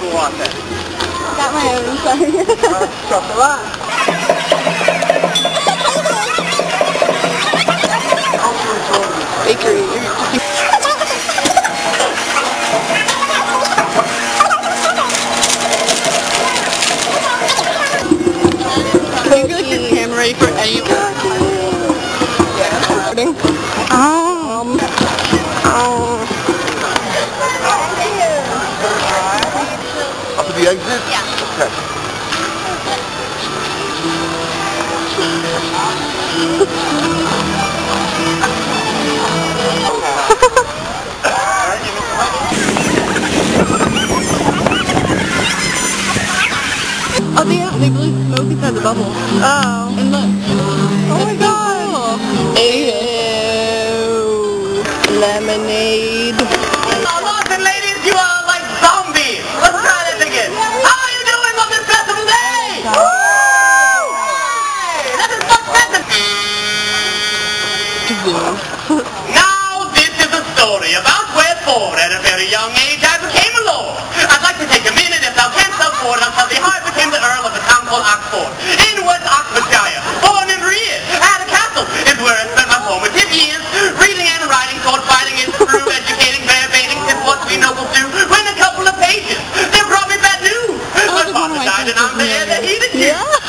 You can't off that. Got my own, sorry. Stop a lot. Bakery. Exit? Yeah. Okay. Oh, they, they blew smoke inside the bubble. oh. And look. now, this is a story about wherefore, at a very young age, I became a lord. I'd like to take a minute, if thou canst afford, I'll how I became the Earl of a town called Oxford, in West Oxfordshire. Born and reared, had a castle, is where I spent my formative years, reading and writing, sword fighting, and through educating, bear baiting, tips what we nobles do, when a couple of pages, they brought me bad news. My father died, and I'm the heir that he did Yeah.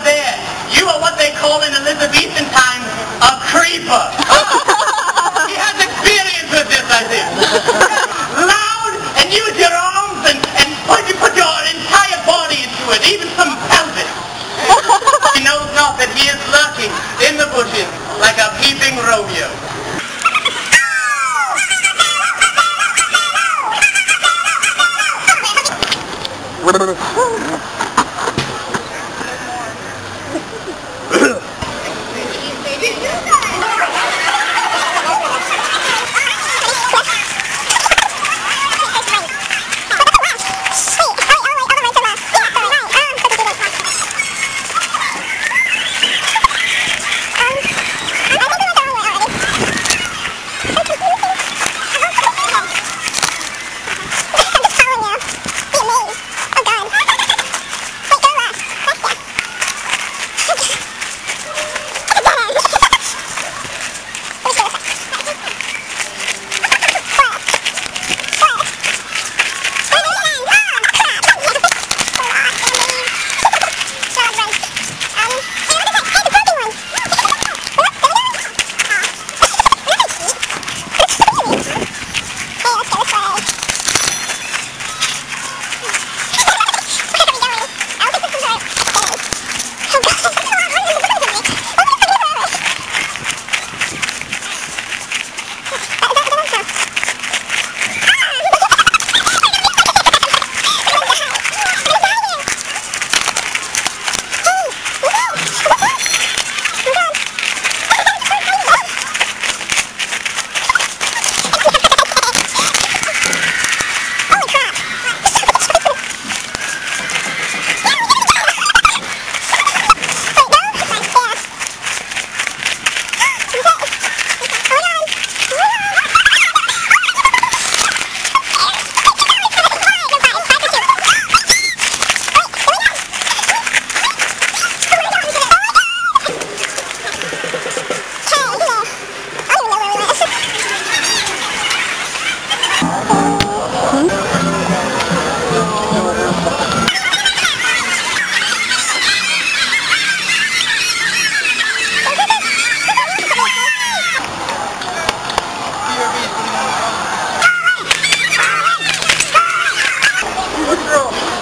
Are there. You are what they call in Elizabethan times a creeper. she has experience with this, I think. Loud and use your arms and, and put, you put your entire body into it, even some pelvis. She knows not that he is lurking in the bushes like a peeping rodeo.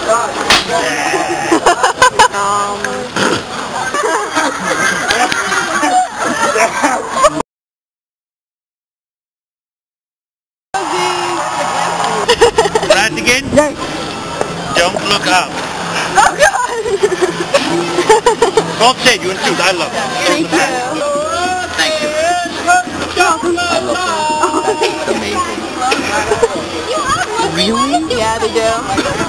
Um. Right again? Don't look up. Oh God! Bob said you and shoot. I love it. Thank you. Thank you. I love them. It's amazing. Really? Yeah, they do.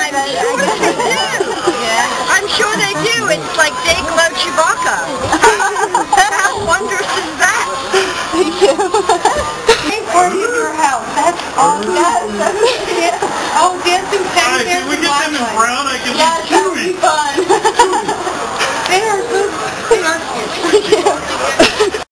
Oh, oh, yes. oh, get some teddy bears. Right, can we get them in brown? I can yes, be chewy. that'll be fun. they are so, they.